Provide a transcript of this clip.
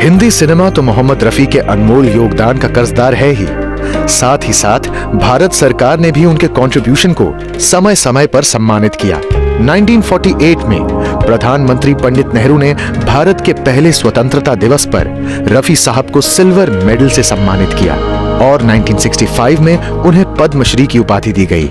Hindi cinema तो मोहम्मद रफी के अनमोल योगदान का कर्जदार है ही। साथ ही साथ, भारत सरकार ने भी उनके कंट्रीब्यूशन को समय समय पर सम्मानित किया। 1948 में प्रधानमंत्री पंडित नेहरू ने भारत के पहले स्वतंत्रता दिवस पर रफी साहब को सिल्वर मेडल से सम्मानित किया और 1965 में उन्हें पद्मश्री की उपाधि दी गई।